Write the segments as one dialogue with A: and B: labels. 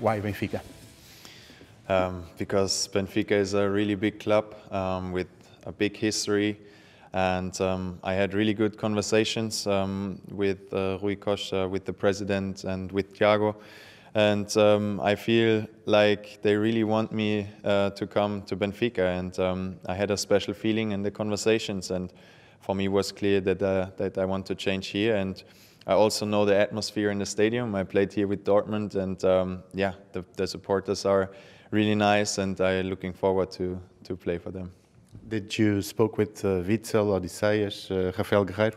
A: why Benfica?
B: Um, because Benfica is a really big club um, with a big history, and um, I had really good conversations um, with uh, Rui Costa, with the president, and with Thiago. And um, I feel like they really want me uh, to come to Benfica, and um, I had a special feeling in the conversations. And for me, it was clear that uh, that I want to change here. And I also know the atmosphere in the stadium. I played here with Dortmund, and um, yeah, the, the supporters are really nice, and I'm looking forward to to play for them.
A: Did you spoke with uh, Witsel, Odysseas, uh, Raphael Guerreiro?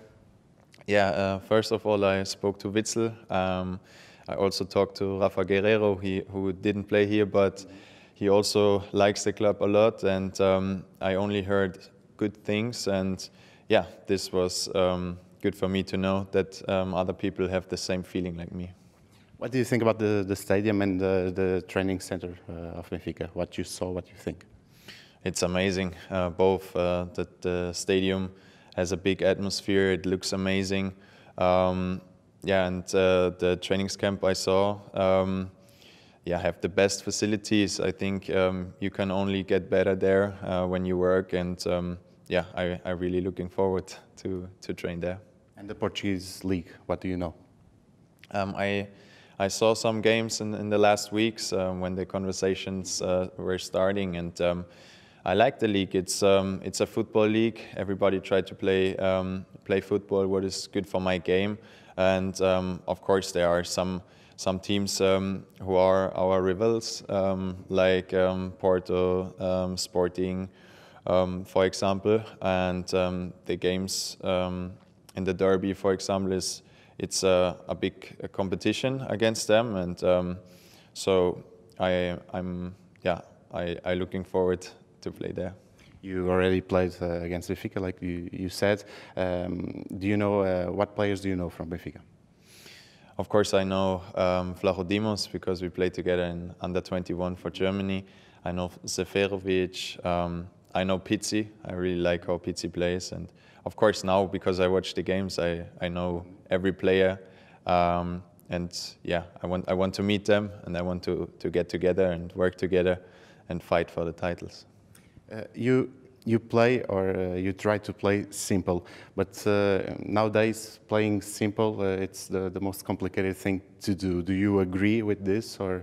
B: Yeah, uh, first of all, I spoke to Witsel. Um, I also talked to Rafa Guerreiro, he, who didn't play here, but he also likes the club a lot, and um, I only heard good things. And yeah, this was um, good for me to know that um, other people have the same feeling like me.
A: What do you think about the, the stadium and the, the training center uh, of Benfica? What you saw, what you think?
B: It's amazing. Uh, both uh, the, the, stadium has a big atmosphere. It looks amazing. Um, yeah, and uh, the trainings camp I saw, um, yeah, have the best facilities. I think um, you can only get better there uh, when you work, and um, yeah, I, I'm really looking forward to to train there.
A: And the Portuguese league, what do you know?
B: Um, I I saw some games in, in the last weeks uh, when the conversations uh, were starting, and um, I like the league. It's um, it's a football league. Everybody tried to play um, play football, what is good for my game. And um, of course, there are some some teams um, who are our rivals, um, like um, Porto, Sporting, for example. And the games in the derby, for example, is it's a, a big a competition against them, and so I I'm yeah I I looking forward to play there.
A: You already played uh, against Benfica, like you, you said. Um, do you know uh, what players do you know from Benfica?
B: Of course, I know um, Vlachodimos because we played together in under 21 for Germany. I know Seferovic. Um, I know Pizzi. I really like how Pizzi plays, and of course now because I watch the games, I, I know every player. Um, and yeah, I want I want to meet them, and I want to to get together and work together, and fight for the titles.
A: Uh, you you play or uh, you try to play simple, but uh, nowadays playing simple it's the, the most complicated thing to do. Do you agree with this, or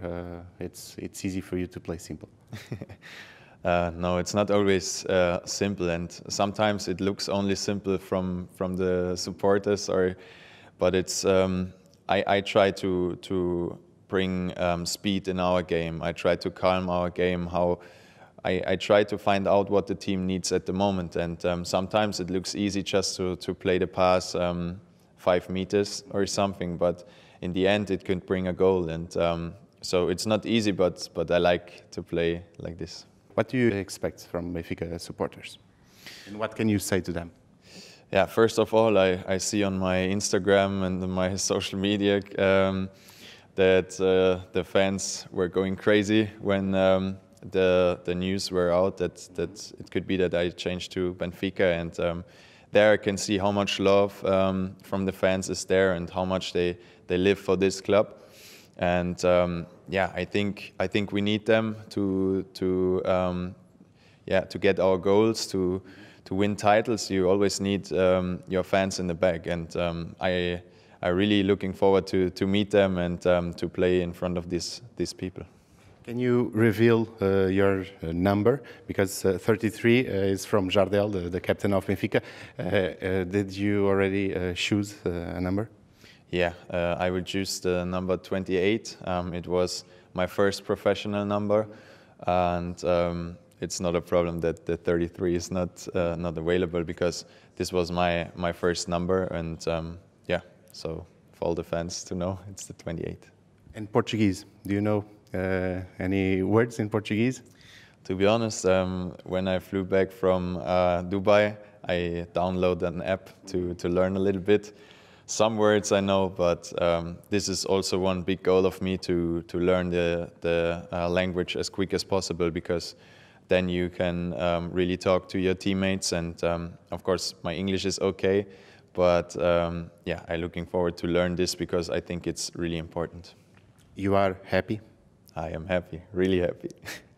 A: it's it's easy for you to play simple?
B: Uh, no, it's not always uh, simple, and sometimes it looks only simple from from the supporters, or but it's. Um, I, I try to to bring um, speed in our game. I try to calm our game. How I, I, try to find out what the team needs at the moment, and um, sometimes it looks easy just to, to play the pass um, five meters or something, but in the end it could bring a goal, and um, so it's not easy, but but I like to play like this.
A: What do you expect from Benfica supporters, and what can you say to them?
B: Yeah, first of all, I, I see on my Instagram and my social media um, that uh, the fans were going crazy when um, the the news were out that that it could be that I changed to Benfica, and um, there I can see how much love um, from the fans is there and how much they they live for this club. And um, yeah, I think I think we need them to to um, yeah to get our goals to to win titles. You always need um, your fans in the back, and um, I. I'm really looking forward to, to meet them and to play in front of these, these people.
A: Can you reveal uh, your uh, number? Because uh, 33 uh, is from Jardel, the, the, captain of Benfica. Uh, uh, did you already choose a number?
B: Yeah, I would choose the number 28. Um, it was my first professional number, and um, it's not a problem that the 33 is not not available because this was my my first number, and um, yeah, so for all the fans to know, it's the 28.
A: And Portuguese, do you know uh, any words in Portuguese?
B: To be honest, um, when I flew back from uh, Dubai, I downloaded an app to, to learn a little bit. Some words I know, but um, this is also one big goal of me to, to learn the, the uh, language as quick as possible because then you can um, really talk to your teammates. And um, of course, my English is okay, but um, yeah, I'm looking forward to learn this because I think it's really important.
A: You are happy
B: I am happy, really happy.